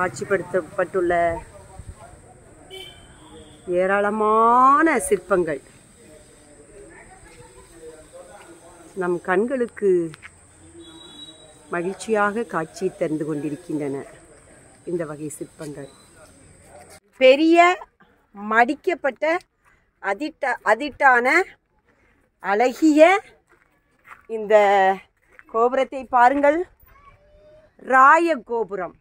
காட்சிப்படுத்தப்பட்டுள்ள ஏராளமான சிற்பங்கள். நம் கண்களுக்கு மகிழ்ச்சியாக காட்சி தந்து கொண்டிருக்கின்றன இந்த வகை சிற்பங்கள். பெரிய மடிக்கப்பட்ட அதிட்ட அதிட்டான அழகிய இந்த கோபுரத்தை பாருங்கள். ராய கோபுரம்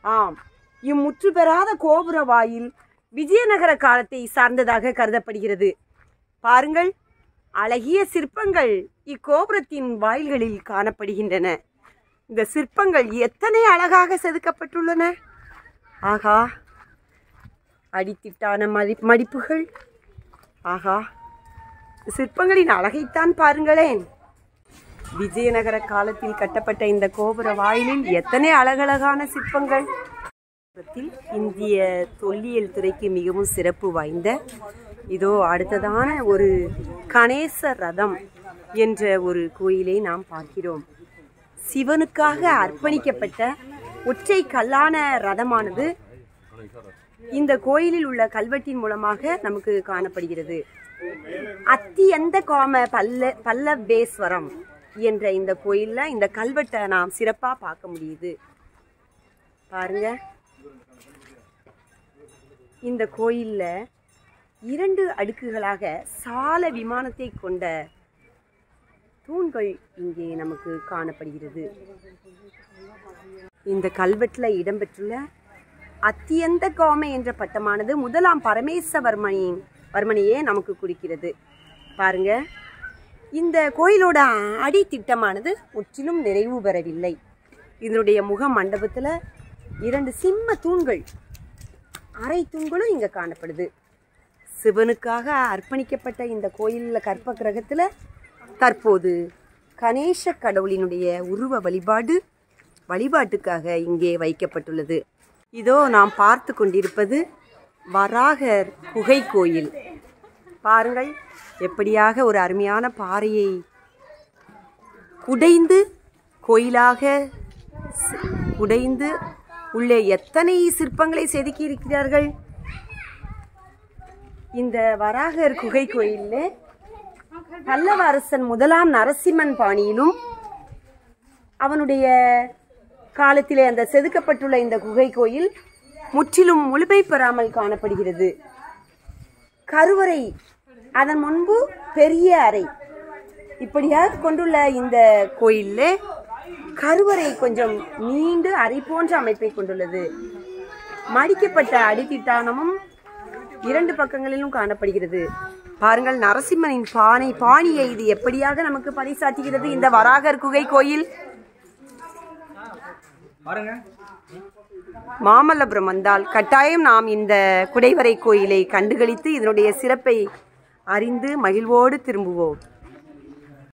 ஆம். இம்முற்று பெறாத கோபுர வாயில் விஜயநகர காலத்தை சார்ந்ததாக கருதப்படுகிறது. பாருங்கள் அழகிய சிற்பங்கள் இக்கோபுரத்தின் வாயில்களில் காணப்படுகின்றன. இந்த சிற்பங்கள் எத்தனை அழகாக செதுக்கப்பட்டுள்ளன? ஆகா அடித்திட்டான மதி மடிப்புகள். ஆகா சிற்பங்களின் அழகைத்தான் பாருங்களேன். விஜயநகர காலத்தில் கட்டப்பட்ட இந்த கோபுர வாயிலில் எத்தனை அழகழகான சிற்பங்கள்? இந்திய தொல்லியல் துறைக்கு மிகவும் சிறப்பு வாய்ந்த இதோ அடுத்ததான ஒரு கணேச ரதம் என்ற ஒரு கோயிலை நாம் பார்க்கிறோம். சிவனுக்காக அர்ப்பணிக்கப்பட்ட ஒற்றை கல்லான ரதமானது இந்த கோயிலில் உள்ள கல்வெட்டின் மூலமாக நமக்கு காணப்படுகிறது. அத்தியந்த காம பல்ல பல்லவேஸ்வரம். என்ற இந்த கோயிலில் இந்த கல்வெட்டை நாம் சிறப்பாக பார்க்க முடியுது. பாருங்க. இந்த கோயிலில் இரண்டு அடுக்குகளாக சால விமானத்தை கொண்ட தூண்கள் இங்கே நமக்கு காணப்படுகிறது. இந்த கல்வெட்டில் இடம்பெற்றுள்ள அத்தியந்த கோமை என்ற பட்டமானது முதலாம் பரமேசவர்மனின் வர்மனையே நமக்கு குறிக்கிறது. பாருங்க. இந்த கோயிலோட அடித்திட்டமானது முற்றிலும் நிறைவு பெறவில்லை. இதனுடைய முக மண்டபத்தில் இரண்டு சிம்ம தூண்கள் அரை தூண்களும் இங்கே காணப்படுது. சிவனுக்காக அர்ப்பணிக்கப்பட்ட இந்த கோயிலில் கற்ப கிரகத்தில் தற்போது கணேச கடவுளினுடைய உருவ வழிபாடு வழிபாட்டுக்காக இங்கே வைக்கப்பட்டுள்ளது. இதோ நாம் பார்த்து கொண்டிருப்பது வராகர் குகை கோயில். பாருங்கள். எப்படியாக ஒரு அருமையான பாறையை குடைந்து கோயிலாக குடைந்து உள்ளே எத்தனை சிற்பங்களை செதுக்கி இருக்கிறார்கள் இந்த வராகர் குகை கோயிலில் பல்லவ அரசன் முதலாம் நரசிம்மன் பாணியிலும் அவனுடைய காலத்திலே அந்த செதுக்கப்பட்டுள்ள இந்த குகை கோயில் முற்றிலும் முழுமை பெறாமல் காணப்படுகிறது. கருவறை அதன் முன்பு பெரிய அறை. இப்படியாக கொண்டுள்ள இந்த கோயிலில் கருவறை கொஞ்சம் நீண்டு அறை போன்ற அமைப்பை கொண்டுள்ளது. மடிக்கப்பட்ட அடித்திட்டானமும் இரண்டு பக்கங்களிலும் காணப்படுகிறது. பாருங்கள் நரசிம்மனின் பானை பாணியை இது எப்படியாக நமக்கு பறைசாற்றுகிறது இந்த வராகர் குகை கோயில்? மாமல்லபுரம் வந்தால் கட்டாயம் நாம் இந்த குடைவரை கோயிலை கண்டுகளித்து இதனுடைய சிறப்பை அறிந்து மகிழ்வோடு திரும்புவோம்.